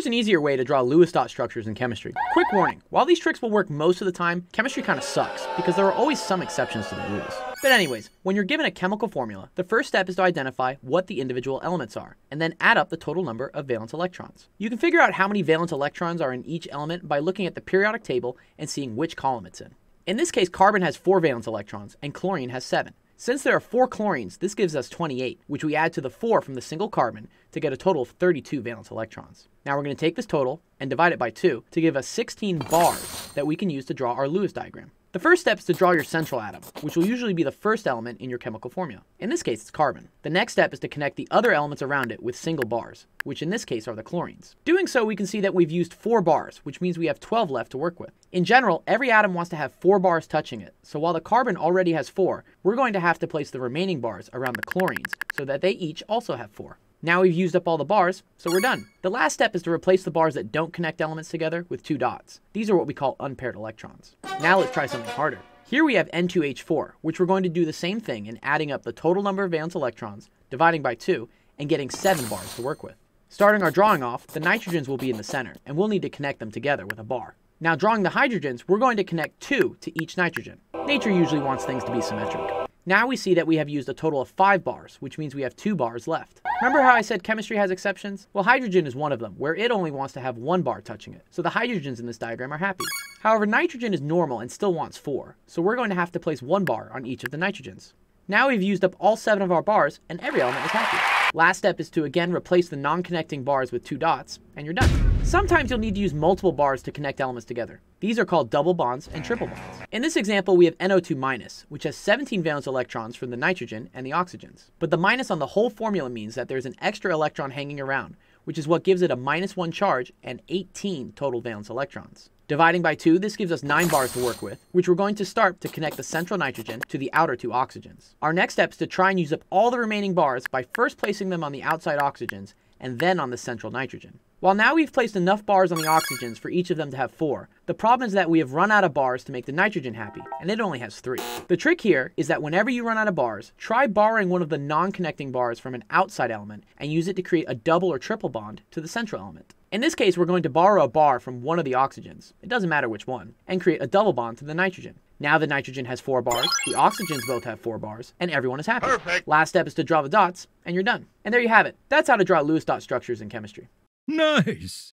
Here's an easier way to draw Lewis dot structures in chemistry. Quick warning, while these tricks will work most of the time, chemistry kind of sucks, because there are always some exceptions to the rules. But anyways, when you're given a chemical formula, the first step is to identify what the individual elements are, and then add up the total number of valence electrons. You can figure out how many valence electrons are in each element by looking at the periodic table and seeing which column it's in. In this case, carbon has 4 valence electrons, and chlorine has 7. Since there are 4 chlorines, this gives us 28, which we add to the 4 from the single carbon to get a total of 32 valence electrons. Now we're going to take this total and divide it by 2 to give us 16 bars that we can use to draw our Lewis diagram. The first step is to draw your central atom, which will usually be the first element in your chemical formula. In this case, it's carbon. The next step is to connect the other elements around it with single bars, which in this case are the chlorines. Doing so, we can see that we've used 4 bars, which means we have 12 left to work with. In general, every atom wants to have 4 bars touching it, so while the carbon already has 4, we're going to have to place the remaining bars around the chlorines, so that they each also have 4. Now we've used up all the bars, so we're done. The last step is to replace the bars that don't connect elements together with two dots. These are what we call unpaired electrons. Now let's try something harder. Here we have N2H4, which we're going to do the same thing in adding up the total number of valence electrons, dividing by 2, and getting 7 bars to work with. Starting our drawing off, the nitrogens will be in the center, and we'll need to connect them together with a bar. Now drawing the hydrogens, we're going to connect 2 to each nitrogen. Nature usually wants things to be symmetric. Now we see that we have used a total of 5 bars, which means we have 2 bars left. Remember how I said chemistry has exceptions? Well, hydrogen is one of them, where it only wants to have 1 bar touching it, so the hydrogens in this diagram are happy. However, nitrogen is normal and still wants 4, so we're going to have to place 1 bar on each of the nitrogens. Now we've used up all 7 of our bars, and every element is happy. Last step is to again replace the non-connecting bars with two dots, and you're done. Sometimes you'll need to use multiple bars to connect elements together. These are called double bonds and triple bonds. In this example, we have NO2-, which has 17 valence electrons from the nitrogen and the oxygens. But the minus on the whole formula means that there's an extra electron hanging around, which is what gives it a minus 1 charge and 18 total valence electrons. Dividing by 2, this gives us 9 bars to work with, which we're going to start to connect the central nitrogen to the outer two oxygens. Our next step is to try and use up all the remaining bars by first placing them on the outside oxygens and then on the central nitrogen. While now we've placed enough bars on the oxygens for each of them to have 4, the problem is that we have run out of bars to make the nitrogen happy, and it only has 3. The trick here is that whenever you run out of bars, try borrowing one of the non-connecting bars from an outside element and use it to create a double or triple bond to the central element. In this case, we're going to borrow a bar from one of the oxygens, it doesn't matter which one, and create a double bond to the nitrogen. Now the nitrogen has four bars, the oxygens both have four bars, and everyone is happy. Perfect. Last step is to draw the dots, and you're done. And there you have it. That's how to draw Lewis dot structures in chemistry. Nice!